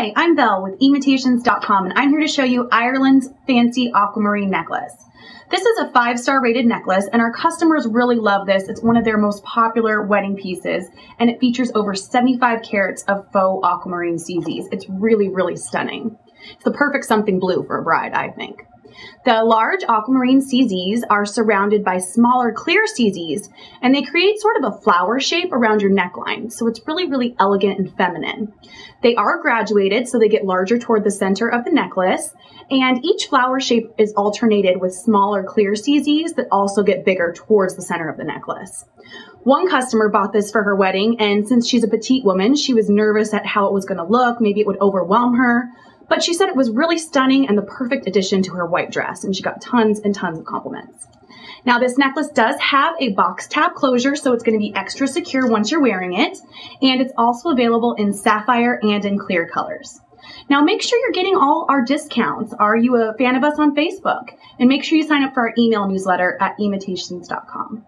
Hi, I'm Belle with Emitations.com and I'm here to show you Irelyn's fancy aquamarine necklace. This is a five star rated necklace and our customers really love this. It's one of their most popular wedding pieces and it features over 75 carats of faux aquamarine CZs. It's really, really stunning. It's the perfect something blue for a bride, I think. The large aquamarine CZs are surrounded by smaller clear CZs, and they create sort of a flower shape around your neckline. So it's really, really elegant and feminine. They are graduated, so they get larger toward the center of the necklace, and each flower shape is alternated with smaller clear CZs that also get bigger towards the center of the necklace. One customer bought this for her wedding, and since she's a petite woman, she was nervous at how it was going to look. Maybe it would overwhelm her. But she said it was really stunning and the perfect addition to her white dress, and she got tons and tons of compliments. Now, this necklace does have a box tab closure, so it's going to be extra secure once you're wearing it, and it's also available in sapphire and in clear colors. Now, make sure you're getting all our discounts. Are you a fan of us on Facebook? And make sure you sign up for our email newsletter at emitations.com.